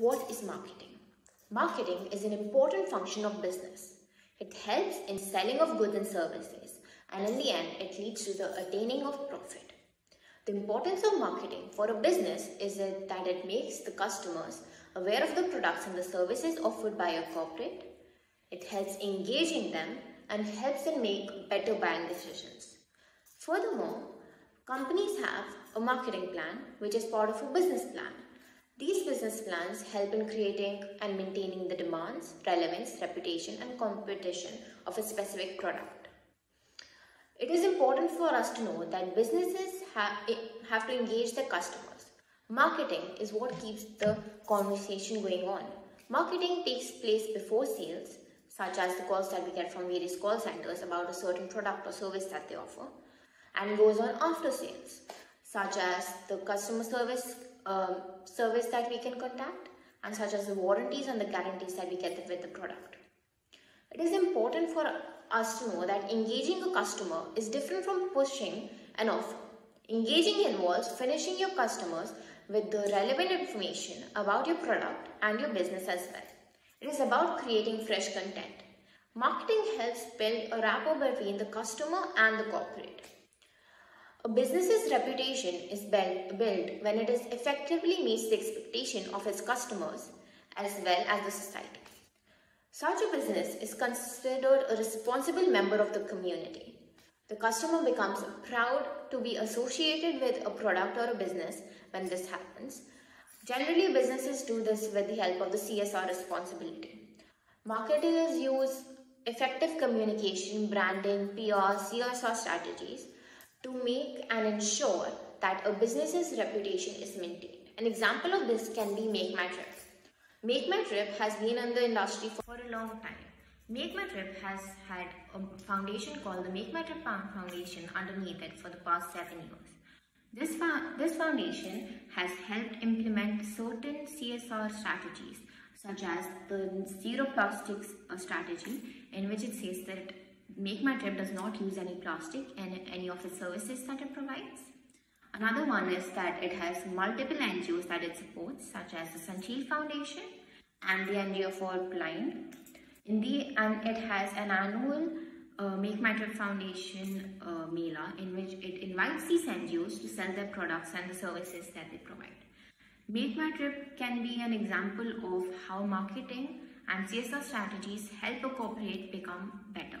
What is marketing? Marketing is an important function of business. It helps in selling of goods and services and in the end it leads to the attaining of profit. The importance of marketing for a business is that it makes the customers aware of the products and the services offered by a corporate. It helps engaging them and helps them make better buying decisions. Furthermore, companies have a marketing plan which is part of a business plan these business plans help in creating and maintaining the demands, relevance, reputation and competition of a specific product. It is important for us to know that businesses have, have to engage their customers. Marketing is what keeps the conversation going on. Marketing takes place before sales, such as the calls that we get from various call centers about a certain product or service that they offer, and goes on after sales, such as the customer service um, service that we can contact and such as the warranties and the guarantees that we get with the product. It is important for us to know that engaging a customer is different from pushing an offer. Engaging involves finishing your customers with the relevant information about your product and your business as well. It is about creating fresh content. Marketing helps build a rapport between the customer and the corporate. Business's reputation is built when it is effectively meets the expectation of its customers as well as the society. Such a business is considered a responsible member of the community. The customer becomes proud to be associated with a product or a business when this happens. Generally, businesses do this with the help of the CSR responsibility. Marketers use effective communication, branding, PR, CSR strategies to make and ensure that a business's reputation is maintained. An example of this can be Make My Trip. Make My Trip has been in the industry for a long time. Make My Trip has had a foundation called the Make My Trip Foundation underneath it for the past seven years. This, this foundation has helped implement certain CSR strategies such as the zero plastics uh, strategy in which it says that Make My Trip does not use any plastic in any of the services that it provides. Another one is that it has multiple NGOs that it supports such as the Sanchil Foundation and the NGO for Blind. In the, and it has an annual uh, Make My Trip Foundation uh, Mela in which it invites these NGOs to sell their products and the services that they provide. Make My Trip can be an example of how marketing and CSR strategies help a corporate become better.